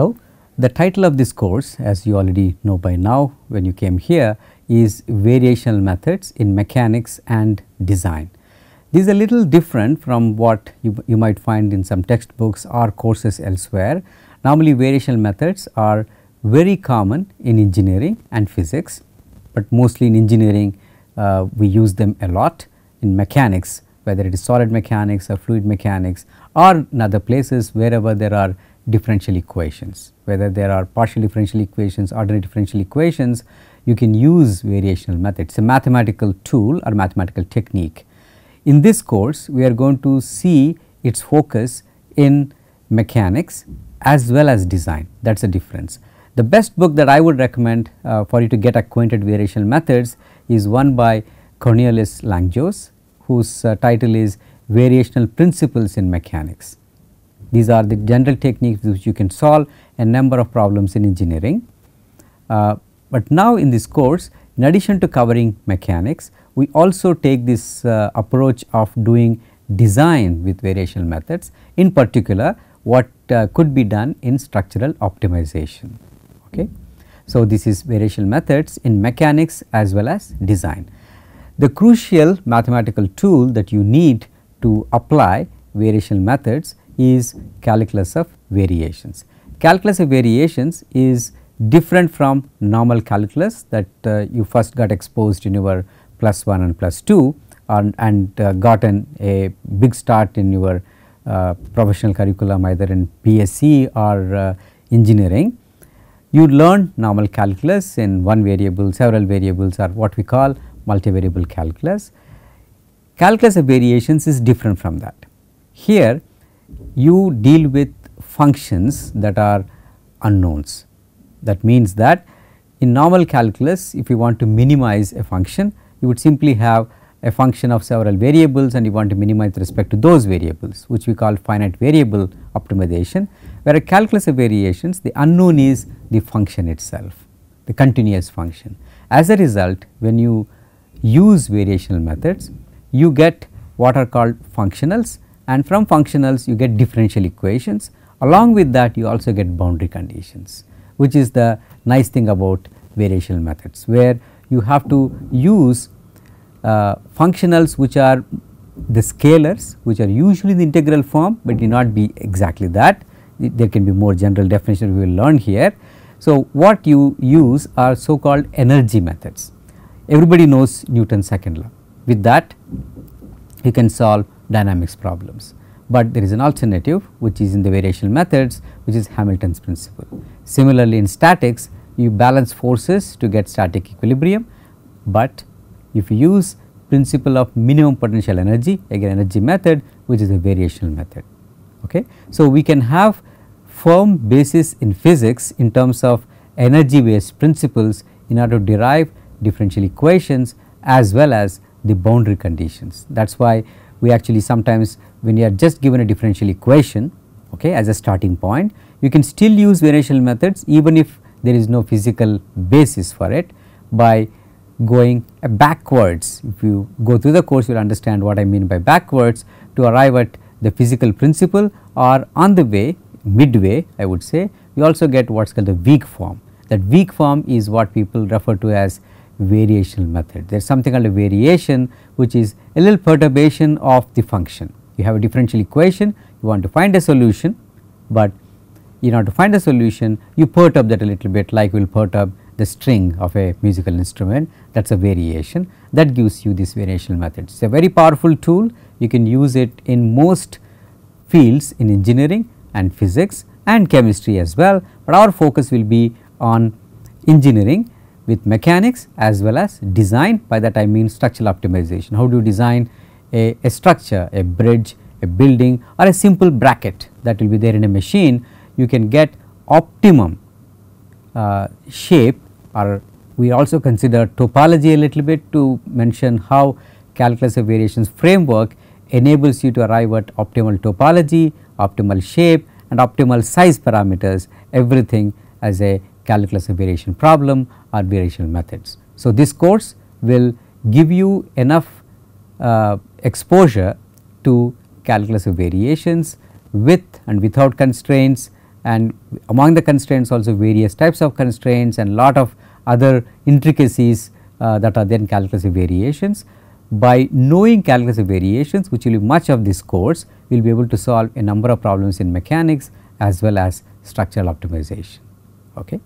Hello. The title of this course as you already know by now when you came here is variational methods in mechanics and design. This is a little different from what you, you might find in some textbooks or courses elsewhere. Normally variational methods are very common in engineering and physics, but mostly in engineering uh, we use them a lot in mechanics whether it is solid mechanics or fluid mechanics or in other places wherever there are differential equations, whether there are partial differential equations, ordinary differential equations, you can use variational methods. It is a mathematical tool or mathematical technique. In this course, we are going to see its focus in mechanics as well as design that is the difference. The best book that I would recommend uh, for you to get acquainted with variational methods is one by Cornelius Lanczos whose uh, title is Variational Principles in Mechanics. These are the general techniques which you can solve a number of problems in engineering. Uh, but now in this course in addition to covering mechanics, we also take this uh, approach of doing design with variational methods in particular what uh, could be done in structural optimization. Okay. So, this is variational methods in mechanics as well as design. The crucial mathematical tool that you need to apply variational methods is calculus of variations. Calculus of variations is different from normal calculus that uh, you first got exposed in your plus 1 and plus 2 and, and uh, gotten a big start in your uh, professional curriculum either in BSc or uh, engineering. You learn normal calculus in one variable, several variables are what we call multivariable calculus. Calculus of variations is different from that. Here you deal with functions that are unknowns. That means that in normal calculus if you want to minimize a function you would simply have a function of several variables and you want to minimize respect to those variables which we call finite variable optimization where a calculus of variations the unknown is the function itself the continuous function. As a result when you use variational methods you get what are called functionals and from functionals you get differential equations. Along with that you also get boundary conditions which is the nice thing about variational methods where you have to use uh, functionals which are the scalars which are usually in the integral form, but need not be exactly that. There can be more general definition we will learn here. So, what you use are so called energy methods. Everybody knows Newton's second law. With that you can solve dynamics problems, but there is an alternative which is in the variational methods which is Hamilton's principle. Similarly, in statics you balance forces to get static equilibrium, but if you use principle of minimum potential energy again energy method which is a variational method. Okay. So, we can have firm basis in physics in terms of energy based principles in order to derive differential equations as well as the boundary conditions. That is why we actually sometimes when you are just given a differential equation okay, as a starting point you can still use variational methods even if there is no physical basis for it by going backwards. If you go through the course you will understand what I mean by backwards to arrive at the physical principle or on the way midway I would say we also get what is called the weak form. That weak form is what people refer to as variational method. There is something called a variation which is a little perturbation of the function. You have a differential equation, you want to find a solution, but in order to find a solution you perturb that a little bit like we will perturb the string of a musical instrument that is a variation that gives you this variational method. It is a very powerful tool you can use it in most fields in engineering and physics and chemistry as well, but our focus will be on engineering with mechanics as well as design. By that I mean structural optimization. How do you design a, a structure, a bridge, a building or a simple bracket that will be there in a machine? You can get optimum uh, shape or we also consider topology a little bit to mention how calculus of variations framework enables you to arrive at optimal topology, optimal shape and optimal size parameters. Everything as a calculus of variation problem or variational methods. So, this course will give you enough uh, exposure to calculus of variations with and without constraints and among the constraints also various types of constraints and lot of other intricacies uh, that are then calculus of variations. By knowing calculus of variations which will be much of this course, we will be able to solve a number of problems in mechanics as well as structural optimization. Okay.